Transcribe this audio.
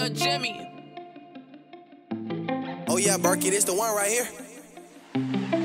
Or Jimmy. Oh yeah, Barky, this the one right here.